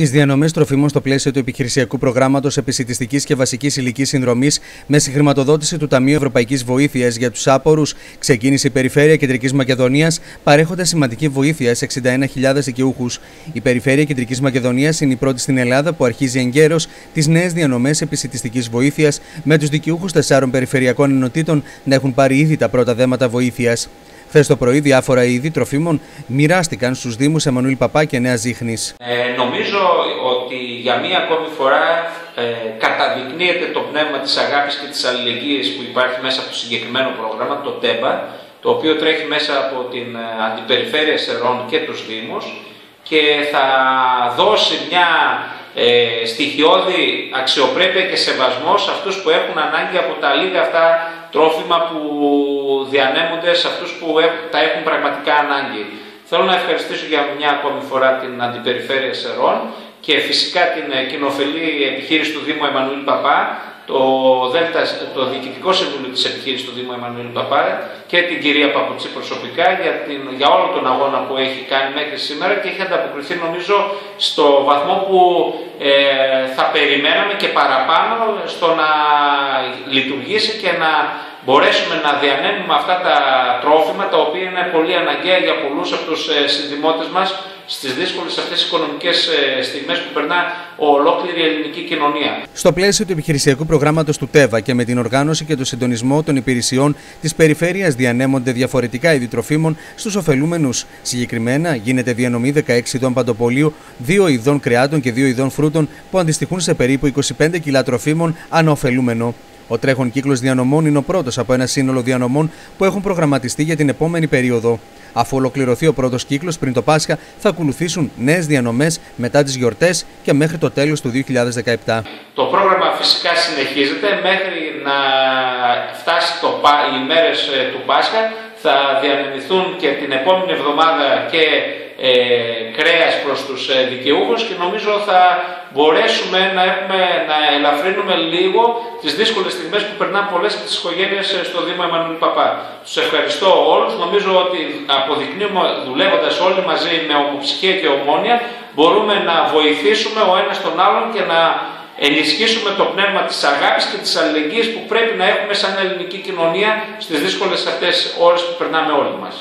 τις διανομές τροφίμων στο πλαίσιο του επιχειρησιακού προγράμματος επισητιστικής και βασικής ηλική συνδρομής με συγχρηματοδότηση του Ταμείου Ευρωπαϊκής Βοήθειας για τους Άπορους, ξεκίνησε η Περιφέρεια Κεντρικής Μακεδονίας, παρέχοντας σημαντική βοήθεια σε 61.000 δικαιούχου. Η Περιφέρεια Κεντρικής Μακεδονίας είναι η πρώτη στην Ελλάδα που αρχίζει εγκαίρως τις νέες διανομές επισητιστικής βοήθειας, με τους δικαιούχους τεσσάρων περιφερειακών ενωτήτων να έχουν πάρει ήδη τα πρώτα δέματα βοήθειας. Χθες το πρωί, διάφορα είδη τροφίμων μοιράστηκαν στους Δήμους Εμμανουήλ Παπά και Νέας Ζήχνης. Ε, νομίζω ότι για μία ακόμη φορά ε, καταδεικνύεται το πνεύμα της αγάπης και της αλληλεγγύης που υπάρχει μέσα από το συγκεκριμένο πρόγραμμα, το ΤΕΜΠΑ, το οποίο τρέχει μέσα από την ε, Αντιπεριφέρεια Σερών και τους Δήμους και θα δώσει μια ε, στοιχειώδη αξιοπρέπεια και σεβασμό σε αυτούς που έχουν ανάγκη από τα λίγα αυτά τρόφιμα που διανέμονται σε αυτούς που τα έχουν πραγματικά ανάγκη. Θέλω να ευχαριστήσω για μια ακόμη φορά την Αντιπεριφέρεια Σερών και φυσικά την κοινοφελή επιχείρηση του Δήμου Εμμανουήλ Παπά, το, Δέλτα, το Διοικητικό Συμβούλιο της Επιχείρησης του Δήμου Εμμανουήλ Παπά και την κυρία Παπουτσή προσωπικά για, την, για όλο τον αγώνα που έχει κάνει μέχρι σήμερα και έχει ανταποκριθεί νομίζω στο βαθμό που ε, θα περιμέναμε και παραπάνω στο να λειτουργήσει και να μπορέσουμε να διανέμουμε αυτά τα τρόφιμα τα οποία είναι πολύ αναγκαία για πολλούς από τους ε, συνδημότες μας στις δύσκολες αυτές οικονομικές ε, στιγμές που περνά ολόκληρη η ελληνική κοινωνία. Στο πλαίσιο του επιχειρησιακού προγράμματος του ΤΕΒΑ και με την οργάνωση και το συντονισμό των υπηρεσιών της περιφέρειας διανέμονται διαφορετικά είδη τροφίμων στους ωφελούμενους. Συγκεκριμένα γίνεται διανομή 16 ειδών παντοπολίου, 2 ειδών κρεάτων και 2 ειδών φρούτων που αντιστοιχούν σε περίπου 25 κιλά τροφίμων ανά ωφελούμενο. Ο τρέχον κύκλος διανομών είναι ο πρώτος από ένα σύνολο διανομών που έχουν προγραμματιστεί για την επόμενη περίοδο. Αφού ολοκληρωθεί ο πρώτος κύκλος πριν το Πάσχα, θα ακολουθήσουν νέες διανομές μετά τις γιορτές και μέχρι το τέλος του 2017. Το πρόγραμμα φυσικά συνεχίζεται μέχρι να φτάσει το, οι μέρες ε, του Πάσχα. Θα διανεμηθούν και την επόμενη εβδομάδα και ε, κρέας προς τους ε, δικαιούχους και νομίζω θα μπορέσουμε να, έχουμε, να ελαφρύνουμε λίγο τις δύσκολες στιγμές που περνάνε πολλές από τις οικογένειες ε, στο Δήμο Εμμανουήλ Παπά. Τους ευχαριστώ όλους. Νομίζω ότι αποδεικνύουμε δουλεύοντας όλοι μαζί με ομοψυχία και ομόνια μπορούμε να βοηθήσουμε ο ένας τον άλλον και να ενισχύσουμε το πνεύμα της αγάπης και της αλληλεγγύης που πρέπει να έχουμε σαν ελληνική κοινωνία στις δύσκολες αυτές ώρες που περνάμε όλοι μας.